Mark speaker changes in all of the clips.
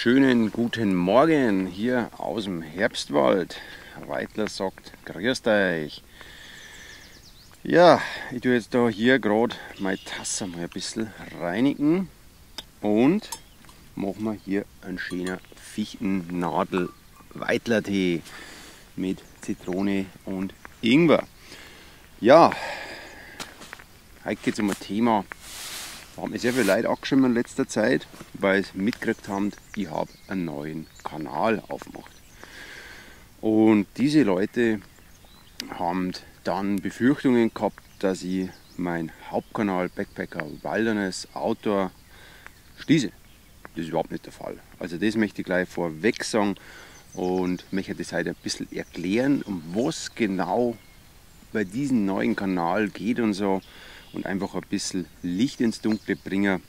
Speaker 1: schönen guten Morgen hier aus dem Herbstwald. Weitler sagt, grüßt euch. Ja, ich tue jetzt da hier gerade meine Tasse mal ein bisschen reinigen und machen wir hier einen schönen Fichtennadel Weitler-Tee mit Zitrone und Ingwer. Ja, heute geht es um ein Thema, haben mir sehr viele Leute angeschrieben in letzter Zeit, weil sie mitgekriegt haben, ich habe einen neuen Kanal aufgemacht. Und diese Leute haben dann Befürchtungen gehabt, dass ich meinen Hauptkanal Backpacker Wilderness Outdoor schließe. Das ist überhaupt nicht der Fall. Also das möchte ich gleich vorweg sagen und möchte das heute ein bisschen erklären, um was genau bei diesem neuen Kanal geht und so und einfach ein bisschen Licht ins Dunkle bringen,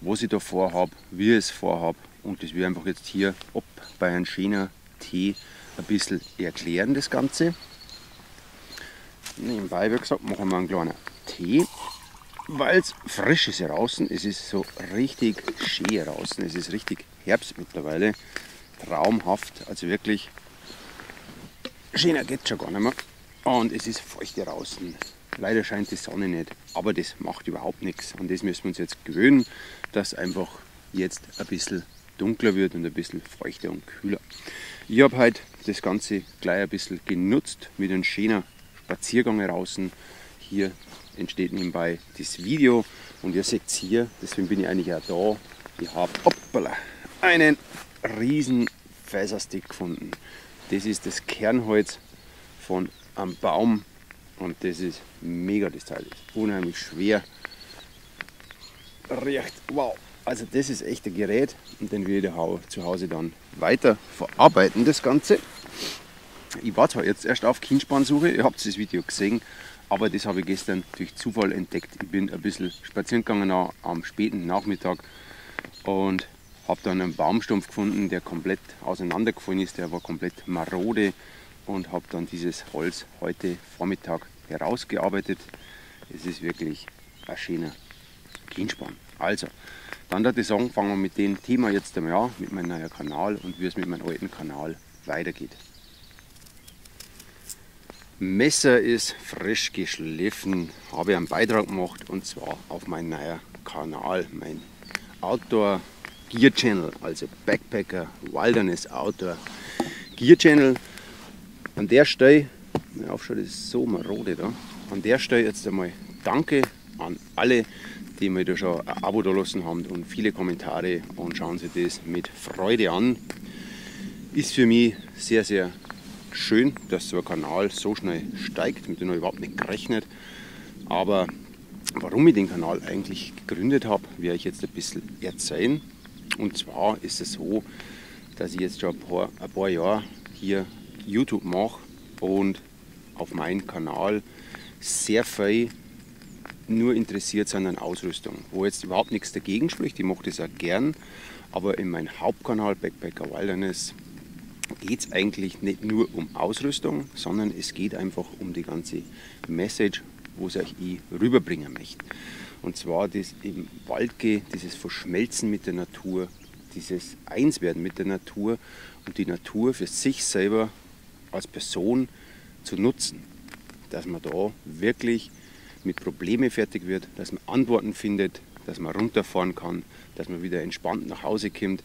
Speaker 1: was ich da vorhabe, wie ich es vorhabe und das will ich einfach jetzt hier ob bei einem schönen Tee ein bisschen erklären, das Ganze. Nebenbei, wie gesagt, machen wir einen kleinen Tee, weil es frisch ist hier draußen. Es ist so richtig schön draußen. Es ist richtig Herbst mittlerweile. Traumhaft, also wirklich schöner geht es schon gar nicht mehr. Und es ist feucht hier draußen. Leider scheint die Sonne nicht, aber das macht überhaupt nichts. An das müssen wir uns jetzt gewöhnen, dass einfach jetzt ein bisschen dunkler wird und ein bisschen feuchter und kühler. Ich habe heute das Ganze gleich ein bisschen genutzt mit einem schönen Spaziergang draußen. Hier entsteht nebenbei das Video und ihr seht hier, deswegen bin ich eigentlich auch da. Ich habe einen riesen Fäserstick gefunden. Das ist das Kernholz von einem Baum und das ist mega, das Teil ist unheimlich schwer. Riecht, wow. Also das ist echt ein Gerät und den will ich zu Hause dann weiter verarbeiten, das Ganze. Ich war zwar jetzt erst auf Kindspansuche, ihr habt das Video gesehen, aber das habe ich gestern durch Zufall entdeckt. Ich bin ein bisschen spazieren gegangen am späten Nachmittag und habe dann einen Baumstumpf gefunden, der komplett auseinandergefallen ist, der war komplett marode und habe dann dieses Holz heute Vormittag herausgearbeitet. Es ist wirklich ein schöner Kienspann. Also, dann würde ich sagen, fangen wir mit dem Thema jetzt einmal an, mit meinem neuen Kanal und wie es mit meinem alten Kanal weitergeht. Messer ist frisch geschliffen, habe ich einen Beitrag gemacht und zwar auf meinen neuen Kanal, mein Outdoor Gear Channel, also Backpacker Wilderness Outdoor Gear Channel. An der Stelle, mir aufschaut, ist so marode da. An der Stelle jetzt einmal Danke an alle, die mir da schon ein Abo da lassen haben und viele Kommentare und schauen Sie das mit Freude an. Ist für mich sehr, sehr schön, dass so ein Kanal so schnell steigt, mit dem ich überhaupt nicht gerechnet. Aber warum ich den Kanal eigentlich gegründet habe, werde ich jetzt ein bisschen erzählen. Und zwar ist es so, dass ich jetzt schon ein paar, ein paar Jahre hier YouTube mache und auf meinem Kanal sehr viel nur interessiert sind an Ausrüstung, wo jetzt überhaupt nichts dagegen spricht. Ich mache das auch gern, aber in meinem Hauptkanal Backpacker Wilderness geht es eigentlich nicht nur um Ausrüstung, sondern es geht einfach um die ganze Message, wo ich euch ich rüberbringen möchte. Und zwar das im Wald gehen, dieses Verschmelzen mit der Natur, dieses Einswerden mit der Natur und die Natur für sich selber als Person zu nutzen. Dass man da wirklich mit Problemen fertig wird, dass man Antworten findet, dass man runterfahren kann, dass man wieder entspannt nach Hause kommt,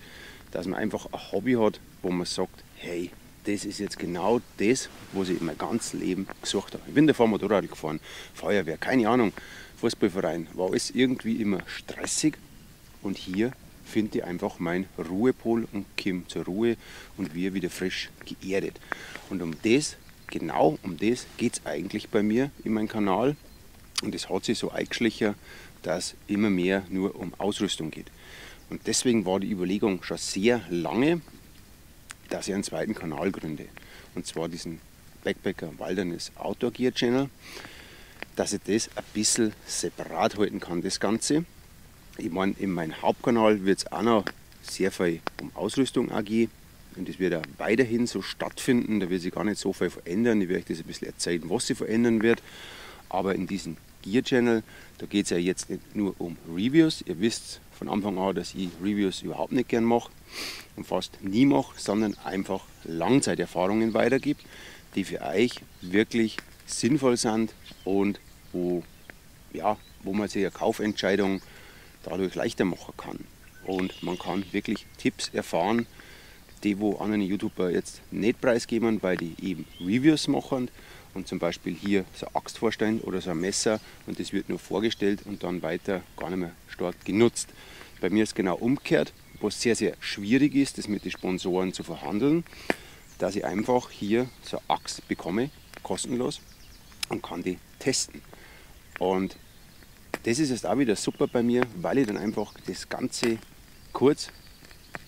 Speaker 1: dass man einfach ein Hobby hat, wo man sagt, hey, das ist jetzt genau das, was ich mein ganzes Leben gesucht habe. Ich bin davor Motorrad gefahren, Feuerwehr, keine Ahnung, Fußballverein, war alles irgendwie immer stressig und hier finde ich einfach meinen Ruhepol und komme zur Ruhe und wir wieder frisch geerdet. Und um das, genau um das geht es eigentlich bei mir in meinem Kanal. Und es hat sich so eingeschlichen, dass immer mehr nur um Ausrüstung geht. Und deswegen war die Überlegung schon sehr lange, dass ich einen zweiten Kanal gründe. Und zwar diesen Backpacker Wilderness Outdoor Gear Channel, dass ich das ein bisschen separat halten kann, das Ganze. Ich meine, in meinem Hauptkanal wird es auch noch sehr viel um Ausrüstung gehen. Und das wird auch weiterhin so stattfinden. Da wird sich gar nicht so viel verändern. Ich werde euch das ein bisschen erzählen, was sich verändern wird. Aber in diesem Gear Channel. Da geht es ja jetzt nicht nur um Reviews. Ihr wisst von Anfang an, dass ich Reviews überhaupt nicht gern mache und fast nie mache, sondern einfach Langzeiterfahrungen weitergibt, die für euch wirklich sinnvoll sind und wo, ja, wo man sich eine Kaufentscheidung dadurch leichter machen kann. Und man kann wirklich Tipps erfahren, die wo andere YouTuber jetzt nicht preisgeben, weil die eben Reviews machen und zum Beispiel hier so eine Axt vorstellen oder so ein Messer und das wird nur vorgestellt und dann weiter gar nicht mehr stark genutzt. Bei mir ist genau umgekehrt, was sehr, sehr schwierig ist, das mit den Sponsoren zu verhandeln, dass ich einfach hier so eine Axt bekomme, kostenlos und kann die testen. Und das ist jetzt auch wieder super bei mir, weil ich dann einfach das Ganze kurz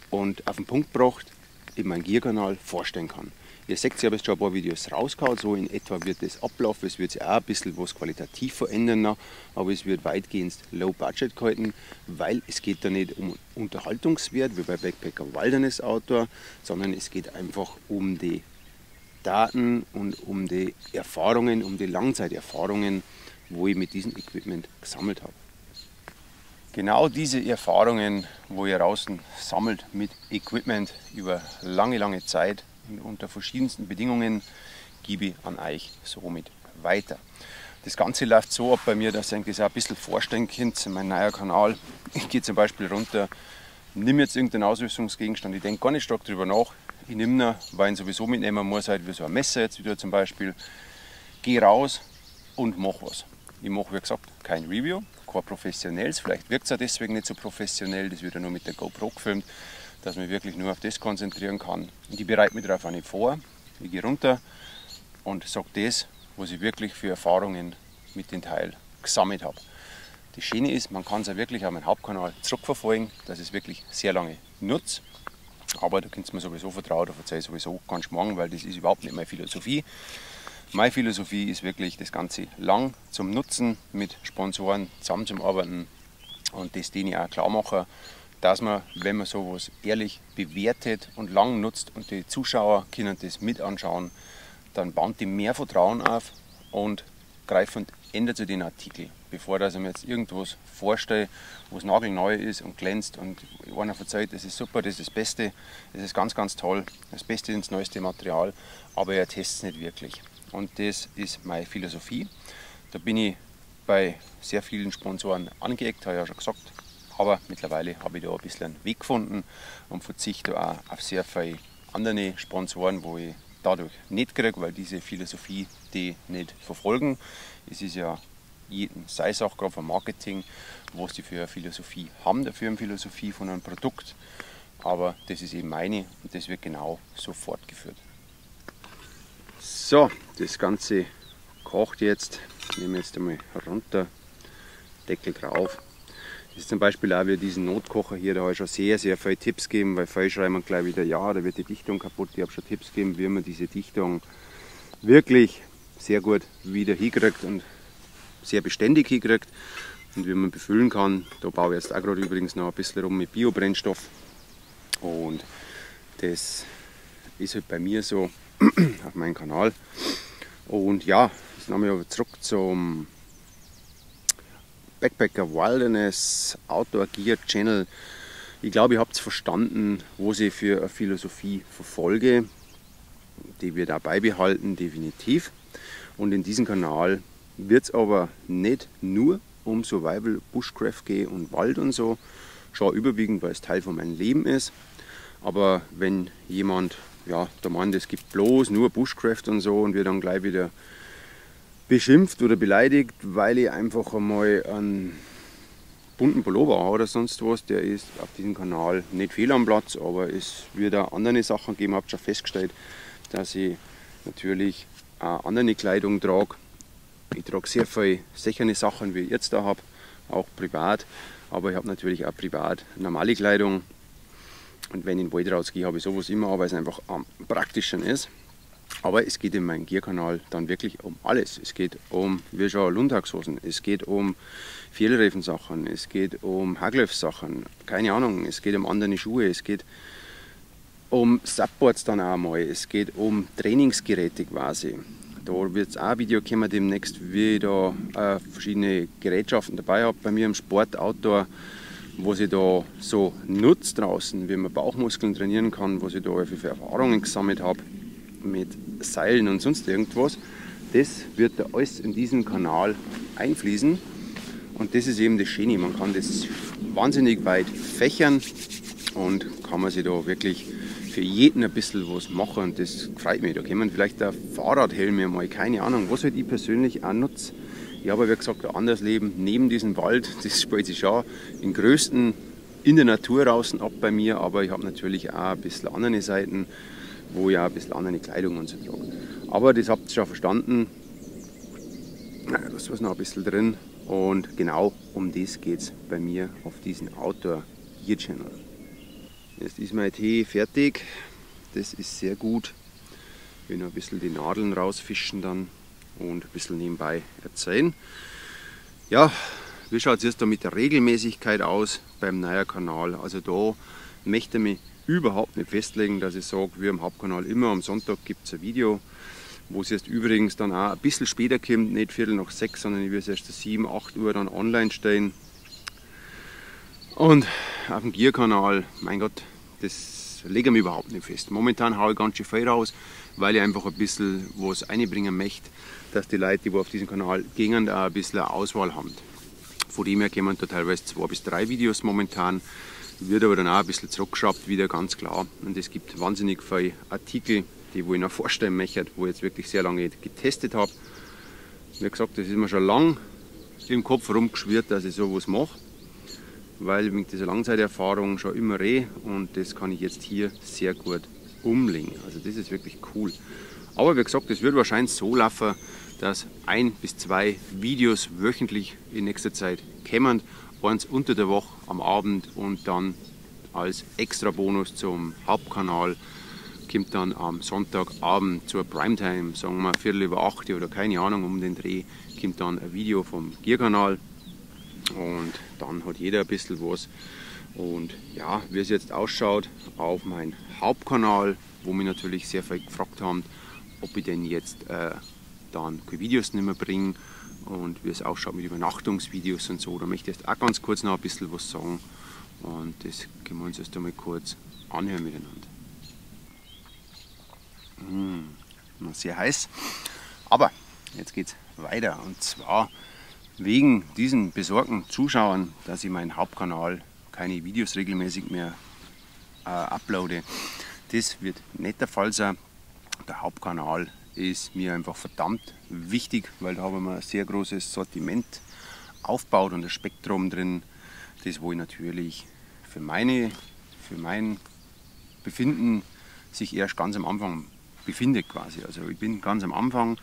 Speaker 1: und auf den Punkt gebracht in meinem Gear-Kanal vorstellen kann. Ihr seht, ich habe jetzt schon ein paar Videos rausgehauen, so in etwa wird das ablaufen. Es wird sich auch ein bisschen was qualitativ verändern, noch, aber es wird weitgehend low budget gehalten, weil es geht da nicht um Unterhaltungswert wie bei Backpacker Wilderness Outdoor, sondern es geht einfach um die Daten und um die Erfahrungen, um die Langzeiterfahrungen, wo ich mit diesem Equipment gesammelt habe. Genau diese Erfahrungen, wo ihr draußen sammelt mit Equipment über lange, lange Zeit und unter verschiedensten Bedingungen, gebe ich an euch somit weiter. Das Ganze läuft so ab bei mir, dass ihr das ein bisschen vorstellen könnt. Mein neuer Kanal, ich gehe zum Beispiel runter, nehme jetzt irgendeinen Ausrüstungsgegenstand, ich denke gar nicht stark darüber nach, ich nehme ihn, weil ich ihn sowieso mitnehmen muss, halt wie so ein Messer jetzt wieder zum Beispiel. Gehe raus und mache was. Ich mache, wie gesagt, kein Review, kein professionelles. Vielleicht wirkt es auch deswegen nicht so professionell, das wird ja nur mit der GoPro gefilmt, dass man wirklich nur auf das konzentrieren kann. Und ich bereite mich darauf auch nicht vor. Ich gehe runter und sage das, was ich wirklich für Erfahrungen mit dem Teil gesammelt habe. Das Schöne ist, man kann es auch wirklich auf meinem Hauptkanal zurückverfolgen, dass es wirklich sehr lange nutze. Aber da könnt ihr mir sowieso vertrauen, da verzeihe ich sowieso ganz morgen, weil das ist überhaupt nicht meine Philosophie. Meine Philosophie ist wirklich das Ganze lang zum Nutzen, mit Sponsoren zusammen zum Arbeiten und das denen auch klar machen, dass man, wenn man sowas ehrlich bewertet und lang nutzt und die Zuschauer können das mit anschauen, dann baut die mehr Vertrauen auf und greift und ändert zu den Artikel bevor dass ich mir jetzt irgendwas vorstelle, was nagelneu ist und glänzt und einer verzeiht, das ist super, das ist das Beste, das ist ganz, ganz toll, das Beste ins neueste Material, aber er testet es nicht wirklich. Und das ist meine Philosophie. Da bin ich bei sehr vielen Sponsoren angeeckt, habe ich ja schon gesagt, aber mittlerweile habe ich da ein bisschen einen Weg gefunden und verzichte auch auf sehr viele andere Sponsoren, wo ich dadurch nicht kriege, weil diese Philosophie die nicht verfolgen. Es ist ja sei es auch gerade vom Marketing, was die für eine Philosophie haben, der Firmenphilosophie von einem Produkt. Aber das ist eben meine und das wird genau so fortgeführt. So, das Ganze kocht jetzt. Ich nehme jetzt einmal runter, Deckel drauf. Das ist zum Beispiel auch wie diesen Notkocher hier, da habe ich schon sehr, sehr viele Tipps gegeben, weil viele schreiben gleich wieder, ja, da wird die Dichtung kaputt. Ich habe schon Tipps gegeben, wie man diese Dichtung wirklich sehr gut wieder hinkriegt und sehr beständig hingekriegt und wie man befüllen kann. Da baue ich jetzt auch gerade übrigens noch ein bisschen rum mit Biobrennstoff und das ist halt bei mir so auf meinem Kanal. Und ja, jetzt nochmal aber zurück zum Backpacker Wilderness Outdoor Gear Channel. Ich glaube, ihr habt es verstanden, wo ich für eine Philosophie verfolge. Die wird auch beibehalten, definitiv. Und in diesem Kanal wird es aber nicht nur um Survival, Bushcraft gehen und Wald und so, schon überwiegend, weil es Teil von meinem Leben ist. Aber wenn jemand ja, der meint, es gibt bloß nur Bushcraft und so und wird dann gleich wieder beschimpft oder beleidigt, weil ich einfach einmal einen bunten Pullover habe oder sonst was, der ist auf diesem Kanal nicht fehl am Platz, aber es wird auch andere Sachen geben. Ich habe schon festgestellt, dass ich natürlich auch andere Kleidung trage, ich trage sehr viele sichere Sachen, wie ich jetzt da habe, auch privat. Aber ich habe natürlich auch privat normale Kleidung. Und wenn ich in den Wald rausgehe, habe ich sowas immer, weil es einfach am praktischen ist. Aber es geht in meinem Gear-Kanal dann wirklich um alles. Es geht um, wie schon Lundhagshosen, es geht um Fjellreifensachen, es geht um Haglöf-Sachen, keine Ahnung, es geht um andere Schuhe, es geht um Supports dann auch mal, es geht um Trainingsgeräte quasi Da wird es auch ein Video kommen demnächst, wie ich da äh, verschiedene Gerätschaften dabei habe bei mir im Sport, Outdoor, was ich da so nutze draußen, wie man Bauchmuskeln trainieren kann, was ich da für Erfahrungen gesammelt habe mit Seilen und sonst irgendwas. Das wird da alles in diesen Kanal einfließen. Und das ist eben das Schöne. Man kann das wahnsinnig weit fächern und kann man sich da wirklich für jeden ein bisschen was machen und das freut mich. Da man vielleicht der Fahrradhelme mal, keine Ahnung, was halt ich persönlich auch nutze. Ich habe, wie gesagt, ein anderes Leben neben diesem Wald. Das spielt sich schon im größten in der Natur draußen ab bei mir, aber ich habe natürlich auch ein bisschen andere Seiten, wo ich auch ein bisschen andere Kleidung und so trage. Aber das habt ihr schon verstanden. Da ist was noch ein bisschen drin. Und genau um das geht es bei mir auf diesem Outdoor Gear Channel. Jetzt ist mein Tee fertig. Das ist sehr gut. Ich will noch ein bisschen die Nadeln rausfischen dann und ein bisschen nebenbei erzählen. Ja, wie schaut es jetzt da mit der Regelmäßigkeit aus beim neuen Kanal? Also da möchte ich mich überhaupt nicht festlegen, dass ich sage, wir am Hauptkanal immer am Sonntag gibt es ein Video, wo es jetzt übrigens dann auch ein bisschen später kommt, nicht Viertel nach sechs, sondern ich will es erst 7, 8 Uhr dann online stellen. Und auf dem Gear-Kanal, mein Gott, das lege ich mir überhaupt nicht fest. Momentan haue ich ganz schön viel raus, weil ich einfach ein bisschen was einbringen möchte, dass die Leute, die auf diesem Kanal gehen, da ein bisschen eine Auswahl haben. Von dem her kommen da teilweise zwei bis drei Videos momentan, wird aber dann auch ein bisschen zurückgeschraubt, wieder ganz klar. Und es gibt wahnsinnig viele Artikel, die wo ich noch vorstellen möchte, wo ich jetzt wirklich sehr lange getestet habe. Wie gesagt, das ist mir schon lang im Kopf rumgeschwirrt, dass ich sowas mache, weil ich mit dieser Langzeiterfahrung schon immer reh und das kann ich jetzt hier sehr gut umlegen. Also das ist wirklich cool. Aber wie gesagt, es wird wahrscheinlich so laufen, dass ein bis zwei Videos wöchentlich in nächster Zeit kommen. Eins unter der Woche am Abend und dann als extra Bonus zum Hauptkanal kommt dann am Sonntagabend zur Primetime, sagen wir Viertel über acht oder keine Ahnung um den Dreh, kommt dann ein Video vom Gear-Kanal und dann hat jeder ein bisschen was. Und ja, wie es jetzt ausschaut auf meinem Hauptkanal, wo mich natürlich sehr viel gefragt haben, ob ich denn jetzt äh, dann keine Videos nicht mehr bringe und wie es ausschaut mit Übernachtungsvideos und so. Da möchte ich jetzt auch ganz kurz noch ein bisschen was sagen und das können wir uns erst einmal kurz anhören miteinander. Mmh, sehr heiß. Aber jetzt geht es weiter und zwar wegen diesen besorgten Zuschauern, dass ich meinen Hauptkanal keine Videos regelmäßig mehr äh, uploade. Das wird nicht der Fall sein. Der Hauptkanal ist mir einfach verdammt wichtig, weil da haben wir ein sehr großes Sortiment aufgebaut und ein Spektrum drin, das wo ich natürlich für meine, für mein Befinden sich erst ganz am Anfang befinde quasi. Also ich bin ganz am Anfang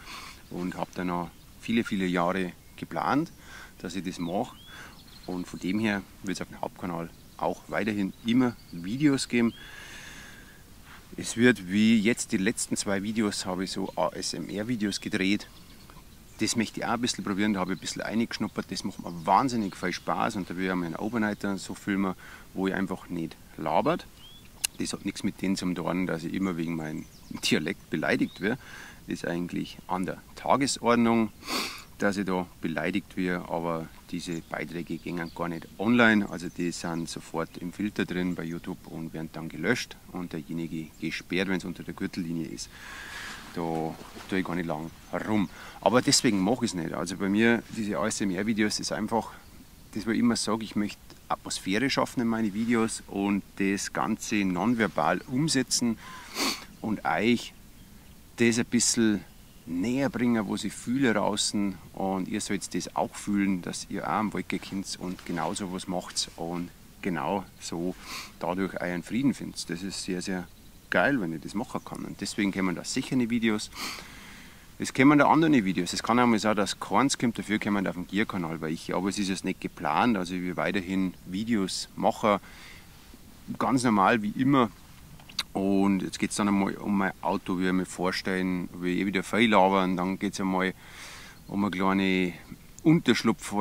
Speaker 1: und habe da noch viele, viele Jahre geplant, dass ich das mache. Und von dem her wird es auf dem Hauptkanal auch weiterhin immer Videos geben. Es wird wie jetzt die letzten zwei Videos habe ich so ASMR-Videos gedreht. Das möchte ich auch ein bisschen probieren, da habe ich ein bisschen eingeschnuppert. Das macht mir wahnsinnig viel Spaß und da will ich meinen Overnighter so filmen, wo ich einfach nicht labert. Das hat nichts mit denen zu tun, dass ich immer wegen meinem Dialekt beleidigt werde. Das ist eigentlich an der Tagesordnung dass ich da beleidigt werde, aber diese Beiträge gehen gar nicht online, also die sind sofort im Filter drin bei YouTube und werden dann gelöscht und derjenige gesperrt, wenn es unter der Gürtellinie ist. Da tue ich gar nicht lang herum. Aber deswegen mache ich es nicht. Also bei mir, diese ASMR-Videos ist einfach, das was ich immer sage, ich möchte Atmosphäre schaffen in meine Videos und das Ganze nonverbal umsetzen und euch das ein bisschen näher bringen, wo sie fühle draußen und ihr sollt das auch fühlen, dass ihr auch am Wald kommt und genauso was macht und genau so dadurch euren Frieden findet. Das ist sehr, sehr geil, wenn ich das machen kann und deswegen kommen da sichere Videos. Es kommen da andere Videos. Es kann auch mal sein, dass keins kommt, dafür kommen auf dem Gear-Kanal, weil ich, aber es ist jetzt nicht geplant, also will weiterhin Videos machen, ganz normal wie immer, und jetzt geht es dann einmal um mein Auto, wie ich mir vorstellen, wie ich wieder viel laber. Und dann geht es einmal um eine kleine Unterschlupf,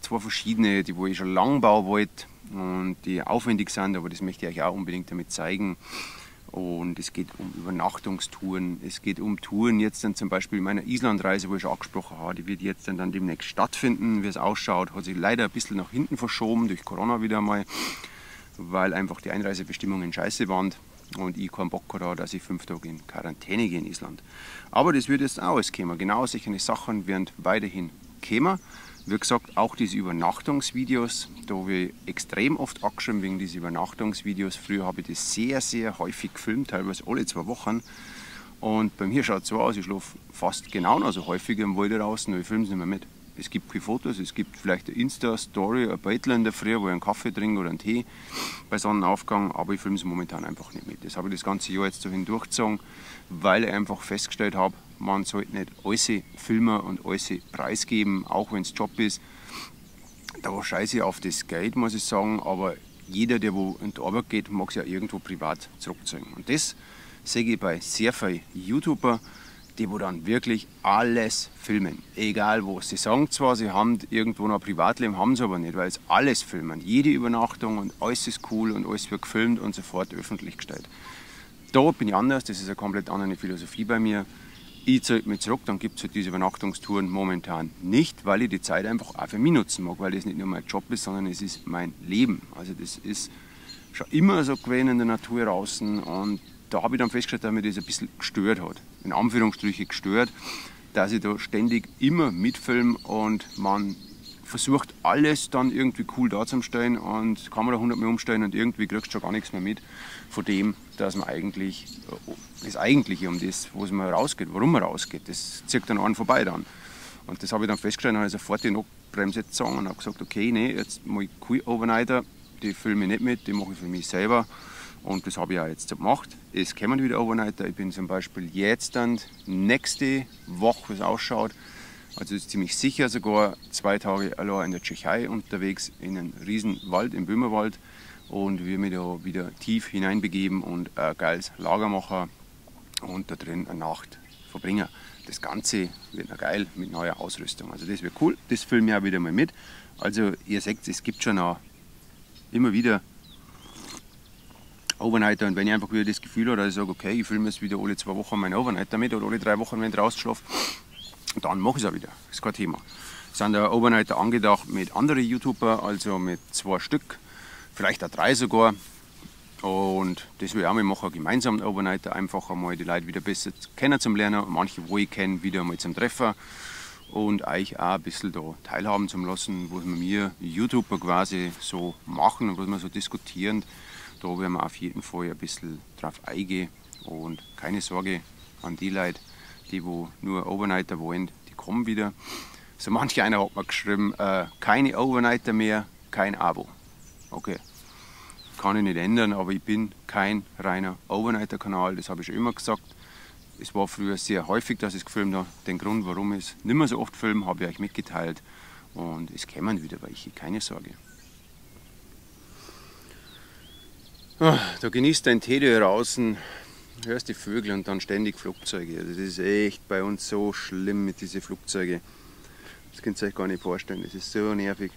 Speaker 1: zwei verschiedene, die wo ich schon lange bauen wollte und die aufwendig sind, aber das möchte ich euch auch unbedingt damit zeigen. Und es geht um Übernachtungstouren, es geht um Touren jetzt dann zum Beispiel meiner Islandreise, wo ich schon angesprochen habe, die wird jetzt dann, dann demnächst stattfinden. Wie es ausschaut, hat sich leider ein bisschen nach hinten verschoben, durch Corona wieder mal, weil einfach die Einreisebestimmungen scheiße waren und ich keinen Bock hatte, dass ich fünf Tage in Quarantäne gehe in Island. Aber das wird jetzt auch alles kommen. Genau solche Sachen werden weiterhin kommen. Wie gesagt, auch diese Übernachtungsvideos, da habe ich extrem oft angeschrieben wegen dieser Übernachtungsvideos. Früher habe ich das sehr, sehr häufig gefilmt, teilweise alle zwei Wochen. Und bei mir schaut es so aus, ich schlafe fast genau noch so häufig im Wald draußen, aber ich filme es nicht mehr mit. Es gibt keine Fotos, es gibt vielleicht eine Insta-Story, ein Beitel in der Früh, wo ich einen Kaffee trinke oder einen Tee bei Sonnenaufgang, aber ich filme es momentan einfach nicht mit. Das habe ich das ganze Jahr jetzt so hindurchgezogen, weil ich einfach festgestellt habe, man sollte nicht alles filmen und alles preisgeben, auch wenn es Job ist. Da scheiße ich auf das Geld, muss ich sagen, aber jeder, der wo in die Arbeit geht, mag es ja irgendwo privat zurückzahlen. Und das sehe ich bei sehr vielen YouTuber, die wo dann wirklich alles filmen. Egal wo. Sie sagen zwar, sie haben irgendwo noch Privatleben, haben sie aber nicht, weil sie alles filmen. Jede Übernachtung und alles ist cool und alles wird gefilmt und sofort öffentlich gestellt. Da bin ich anders, das ist eine komplett andere Philosophie bei mir. Ich ziehe mich zurück, dann gibt es halt diese Übernachtungstouren momentan nicht, weil ich die Zeit einfach auch für mich nutzen mag, weil das nicht nur mein Job ist, sondern es ist mein Leben. Also das ist schon immer so gewesen in der Natur draußen und da habe ich dann festgestellt, dass mich das ein bisschen gestört hat. In Anführungsstrichen gestört, dass ich da ständig immer mitfilme und man versucht alles dann irgendwie cool darzustellen und man da 100 Mal umstellen und irgendwie kriegst du schon gar nichts mehr mit von dem, dass man eigentlich das Eigentliche um das, wo es mal rausgeht, warum man rausgeht, das zieht dann an vorbei dann. Und das habe ich dann festgestellt und habe sofort die Notbremse gezogen und habe gesagt, okay, nee, jetzt ich keine Overnighter, die filme ich nicht mit, die mache ich für mich selber. Und das habe ich auch jetzt gemacht. Es kommen wieder Overnighter. Ich bin zum Beispiel jetzt dann nächste Woche, wie es ausschaut, also ist ziemlich sicher sogar zwei Tage allein in der Tschechei unterwegs, in einen riesen Wald, im Böhmerwald und wir mich da wieder tief hineinbegeben und ein geiles Lager machen und da drin eine Nacht verbringen. Das Ganze wird noch geil mit neuer Ausrüstung. Also das wird cool, das filme ich auch wieder mal mit. Also ihr seht, es gibt schon auch immer wieder Overnighter und wenn ich einfach wieder das Gefühl habe, dass ich sage, okay, ich filme jetzt wieder alle zwei Wochen meinen Overnighter mit oder alle drei Wochen, wenn ich rausschlafe, dann mache ich es auch wieder. Ist kein Thema. Sind der Overnighter angedacht mit anderen YouTuber, also mit zwei Stück vielleicht auch drei sogar. Und das will ich auch mal machen, gemeinsam einen Overnighter, einfach einmal die Leute wieder besser kennenzulernen, manche, wo ich kenne, wieder mal zum Treffen und euch auch ein bisschen da teilhaben zu lassen, was wir mir YouTuber quasi so machen und was wir so diskutieren. Da werden wir auf jeden Fall ein bisschen drauf eingehen und keine Sorge an die Leute, die wo nur Overnighter wollen, die kommen wieder. So manch einer hat mir geschrieben, äh, keine Overnighter mehr, kein Abo. Okay, kann ich nicht ändern, aber ich bin kein reiner Overnighter-Kanal, das habe ich schon immer gesagt. Es war früher sehr häufig, dass ich es gefilmt habe. Den Grund, warum ich es nicht mehr so oft filme, habe ich euch mitgeteilt. Und es kämen wieder welche, keine Sorge. Ah, da genießt dein Tee draußen, hörst die Vögel und dann ständig Flugzeuge. Das ist echt bei uns so schlimm mit diesen Flugzeugen. Das könnt ihr euch gar nicht vorstellen, das ist so nervig.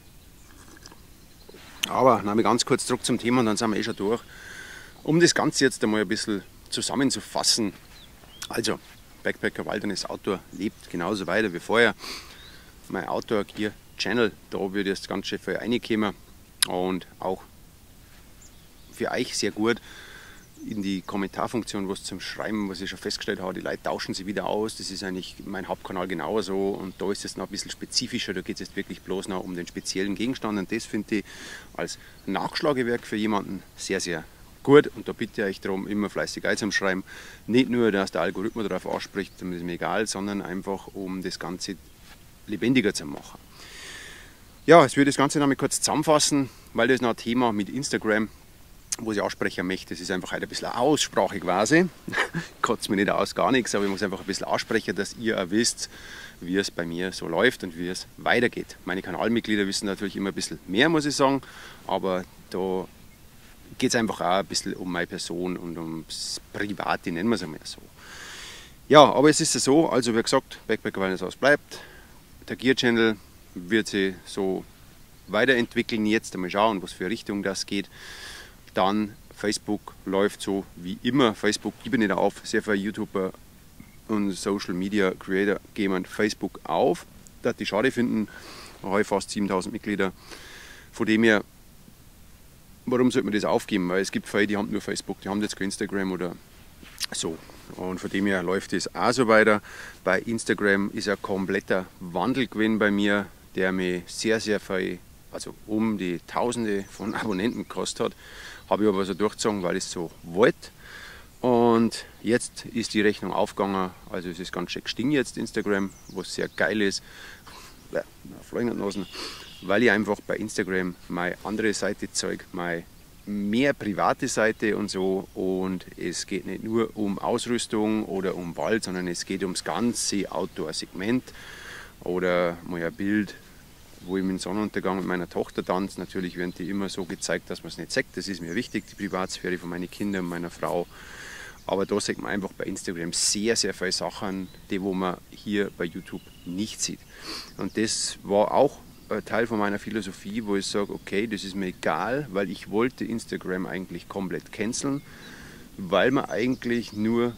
Speaker 1: Aber ich ganz kurz zurück zum Thema und dann sind wir eh schon durch. Um das Ganze jetzt einmal ein bisschen zusammenzufassen. Also, Backpacker Wilderness Outdoor lebt genauso weiter wie vorher. Mein Outdoor Gear Channel, da wird jetzt ganz schön viel reinkommen und auch für euch sehr gut in die Kommentarfunktion was zum Schreiben, was ich schon festgestellt habe. Die Leute tauschen sie wieder aus. Das ist eigentlich mein Hauptkanal genauso. Und da ist es noch ein bisschen spezifischer. Da geht es jetzt wirklich bloß noch um den speziellen Gegenstand. Und das finde ich als Nachschlagewerk für jemanden sehr, sehr gut. Und da bitte ich euch darum, immer fleißig einzuschreiben. Nicht nur, dass der Algorithmus darauf ausspricht, das ist mir egal, sondern einfach, um das Ganze lebendiger zu machen. Ja, jetzt würde ich das Ganze noch mal kurz zusammenfassen, weil das noch ein Thema mit Instagram wo ich aussprechen möchte. Das ist einfach heute ein bisschen Aussprache quasi. Kotzt mir nicht aus, gar nichts, aber ich muss einfach ein bisschen aussprechen, dass ihr auch wisst, wie es bei mir so läuft und wie es weitergeht. Meine Kanalmitglieder wissen natürlich immer ein bisschen mehr, muss ich sagen, aber da geht es einfach auch ein bisschen um meine Person und ums Private, nennen wir es einmal so. Ja, aber es ist ja so, also wie gesagt, Backpacker Wellness Haus bleibt. Der Gear Channel wird sich so weiterentwickeln, jetzt einmal schauen, was für Richtung das geht. Dann Facebook läuft so wie immer. Facebook ich nicht auf. Sehr viele YouTuber und Social Media Creator geben Facebook auf. Das die schade finden. Habe fast 7000 Mitglieder. Von dem her, warum sollte man das aufgeben? Weil es gibt viele, die haben nur Facebook, die haben jetzt kein Instagram oder so. Und von dem her läuft es auch so weiter. Bei Instagram ist ein kompletter Wandel gewesen bei mir, der mir sehr, sehr viel, also um die Tausende von Abonnenten gekostet hat. Habe ich aber so durchgezogen, weil ich es so wollte. Und jetzt ist die Rechnung aufgegangen, also es ist ganz schön gestiegen jetzt Instagram, was sehr geil ist, ja, weil ich einfach bei Instagram meine andere Seite zeige, meine mehr private Seite und so. Und es geht nicht nur um Ausrüstung oder um Wald, sondern es geht ums ganze Outdoor-Segment. Oder mal ein Bild, wo ich dem Sonnenuntergang mit meiner Tochter tanze. Natürlich werden die immer so gezeigt, dass man es nicht sagt. Das ist mir wichtig, die Privatsphäre von meinen Kindern und meiner Frau. Aber da sieht man einfach bei Instagram sehr, sehr viele Sachen, die wo man hier bei YouTube nicht sieht. Und das war auch Teil von meiner Philosophie, wo ich sage, okay, das ist mir egal, weil ich wollte Instagram eigentlich komplett canceln, weil man eigentlich nur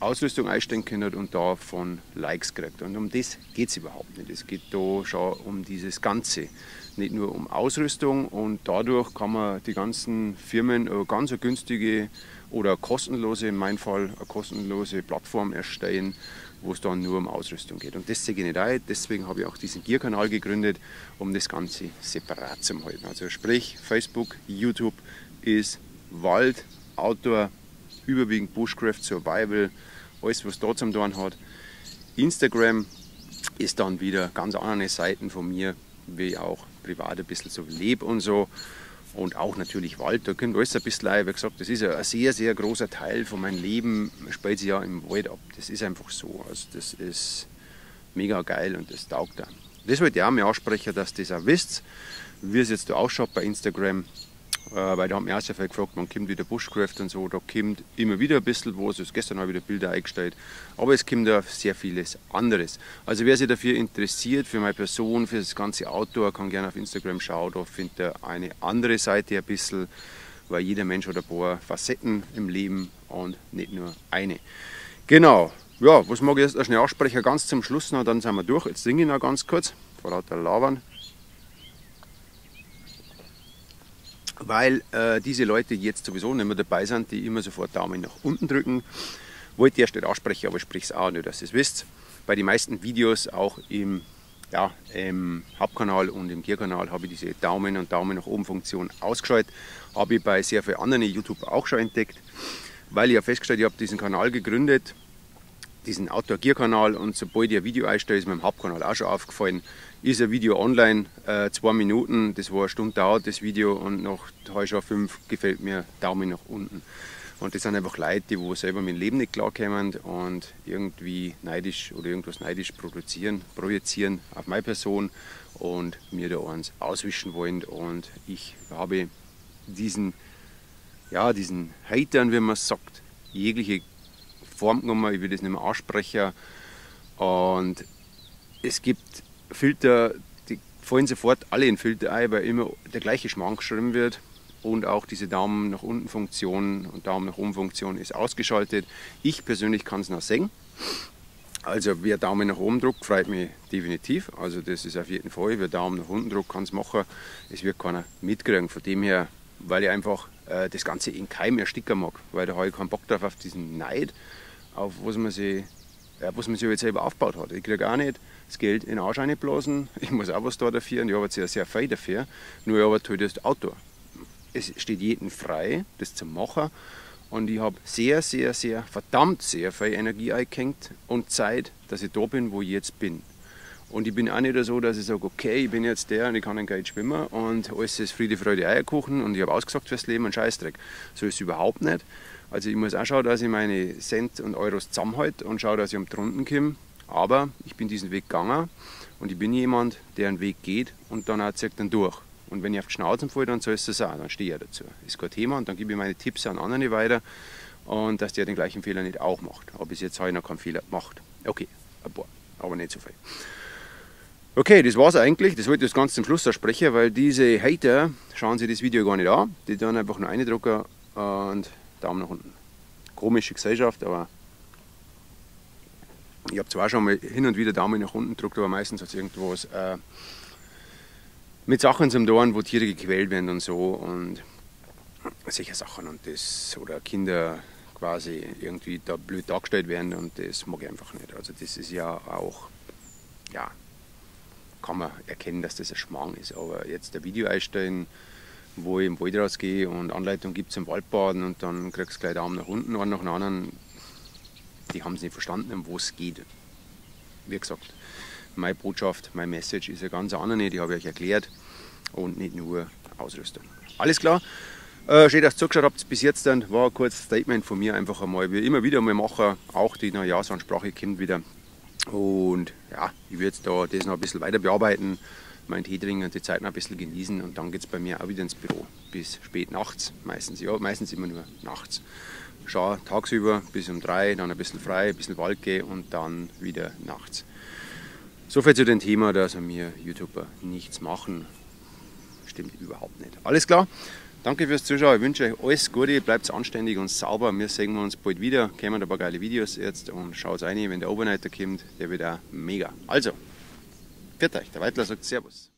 Speaker 1: Ausrüstung einstellen kann und davon Likes kriegt. Und um das geht es überhaupt nicht. Es geht da schon um dieses Ganze. Nicht nur um Ausrüstung und dadurch kann man die ganzen Firmen eine ganz günstige oder kostenlose, in meinem Fall eine kostenlose Plattform erstellen, wo es dann nur um Ausrüstung geht. Und das sehe ich nicht ein. Deswegen habe ich auch diesen Gear-Kanal gegründet, um das Ganze separat zu halten. Also sprich, Facebook, YouTube ist Wald, Outdoor, überwiegend Bushcraft, Survival, alles was da zum tun hat. Instagram ist dann wieder ganz andere Seiten von mir, wie ich auch privat ein bisschen so lebe und so und auch natürlich Wald. Da kommt alles ein bisschen ein. Wie gesagt, das ist ein sehr, sehr großer Teil von meinem Leben, spielt sich ja im Wald ab. Das ist einfach so. Also das ist mega geil und das taugt auch. Das wollte ich auch mal ansprechen, dass ihr das auch wisst, wie es jetzt da ausschaut bei Instagram. Äh, weil da haben mich auch sehr viel gefragt, man kommt wieder Bushcraft und so, da kommt immer wieder ein bisschen was, also gestern habe ich wieder Bilder eingestellt, aber es kommt da sehr vieles anderes. Also wer sich dafür interessiert, für meine Person, für das ganze Outdoor, kann gerne auf Instagram schauen, da findet er eine andere Seite ein bisschen, weil jeder Mensch hat ein paar Facetten im Leben und nicht nur eine. Genau, ja, was mag ich jetzt schnell aussprechen, ganz zum Schluss noch, dann sind wir durch, jetzt singe ich noch ganz kurz, vor lauter Labern. Weil äh, diese Leute jetzt sowieso nicht mehr dabei sind, die immer sofort Daumen nach unten drücken. Wollte erst nicht aussprechen, aber sprich es auch nicht, dass ihr es wisst. Bei den meisten Videos, auch im, ja, im Hauptkanal und im Gear-Kanal, habe ich diese Daumen und Daumen nach oben Funktion ausgeschaltet. Habe ich bei sehr vielen anderen YouTube auch schon entdeckt, weil ich ja festgestellt habe, ich habe diesen Kanal gegründet, diesen Outdoor-Gear-Kanal und sobald ich ein Video einstelle, ist mir im Hauptkanal auch schon aufgefallen, ist ein Video online, äh, zwei Minuten, das war eine Stunde dauert das Video und nach schon fünf gefällt mir Daumen nach unten. Und das sind einfach Leute, die selber mit dem Leben nicht klarkommen und irgendwie neidisch oder irgendwas neidisch produzieren, projizieren auf meine Person und mir da eins auswischen wollen. Und ich habe diesen, ja, diesen Hatern, wie man sagt, jegliche Form genommen, ich will das nicht mehr ansprechen. Und es gibt Filter, die fallen sofort alle in Filter ein, weil immer der gleiche Schmarrn geschrieben wird. Und auch diese Daumen nach unten Funktion und Daumen nach oben Funktion ist ausgeschaltet. Ich persönlich kann es noch sehen. Also wer Daumen nach oben druckt, freut mich definitiv. Also das ist auf jeden Fall. Wer Daumen nach unten druckt, kann es machen. Es wird keiner mitkriegen. Von dem her, weil ich einfach äh, das Ganze in keinem ersticken mag. Weil da habe ich keinen Bock drauf auf diesen Neid, auf was man sich, ja, was man sich jetzt selber aufgebaut hat. Ich kriege auch nicht das Geld in den Arsch reinblasen. Ich muss auch was da dafür und ich arbeite sehr, sehr viel dafür. Nur ich arbeite halt das Outdoor. Es steht jedem frei, das zu machen. Und ich habe sehr, sehr, sehr, verdammt sehr viel Energie eingehängt und Zeit, dass ich da bin, wo ich jetzt bin. Und ich bin auch nicht so, dass ich sage, okay, ich bin jetzt der und ich kann ein Geil schwimmen und alles ist Friede, Freude, Eierkuchen und ich habe ausgesagt fürs Leben und Scheißdreck. So ist es überhaupt nicht. Also ich muss auch schauen, dass ich meine Cent und Euros zusammenhalte und schaue, dass ich am drunten komme aber ich bin diesen Weg gegangen und ich bin jemand, der einen Weg geht und dann auch zieht dann durch. Und wenn ich auf die Schnauze falle, dann soll es das auch, dann stehe ich dazu. Ist kein Thema und dann gebe ich meine Tipps an andere weiter und dass der den gleichen Fehler nicht auch macht. Aber bis jetzt habe ich noch keinen Fehler gemacht. Okay, ein paar, aber nicht so viel. Okay, das war's eigentlich. Das wollte ich ganz zum Schluss sprechen, weil diese Hater schauen sich das Video gar nicht an. Die dann einfach nur eindrucken, und Daumen nach unten. Komische Gesellschaft, aber ich habe zwar schon mal hin und wieder Daumen nach unten gedrückt, aber meistens hat es irgendwas äh, mit Sachen zum Dorn, wo Tiere gequält werden und so und solche Sachen und das oder Kinder quasi irgendwie da blöd dargestellt werden und das mag ich einfach nicht. Also das ist ja auch, ja, kann man erkennen, dass das ein Schmarrn ist. Aber jetzt ein Video einstellen, wo ich im Wald rausgehe und Anleitung gibt zum Waldbaden und dann kriegst du gleich Daumen nach unten, einen nach dem anderen, die haben es nicht verstanden, um wo es geht. Wie gesagt, meine Botschaft, meine Message ist ja ganz andere, die habe ich euch erklärt und nicht nur Ausrüstung. Alles klar? Äh, schön, dass ihr zugeschaut habt bis jetzt. Dann war ein kurzes Statement von mir einfach einmal, wie immer wieder mal machen. Auch die Neujahrsansprache kommt wieder. Und ja, ich werde da das noch ein bisschen weiter bearbeiten, meinen Tee trinken und die Zeit noch ein bisschen genießen. Und dann geht es bei mir auch wieder ins Büro bis spät nachts. Meistens, ja, meistens immer nur nachts. Schau tagsüber bis um drei, dann ein bisschen frei, ein bisschen Wald gehen und dann wieder nachts. Soviel zu dem Thema, dass wir YouTuber nichts machen. Stimmt überhaupt nicht. Alles klar? Danke fürs Zuschauen. Ich wünsche euch alles Gute, bleibt anständig und sauber. Wir sehen uns bald wieder. Kommen ein paar geile Videos jetzt und schaut rein, wenn der Overnighter kommt. Der wird auch mega. Also, für euch. Der Weitler sagt Servus.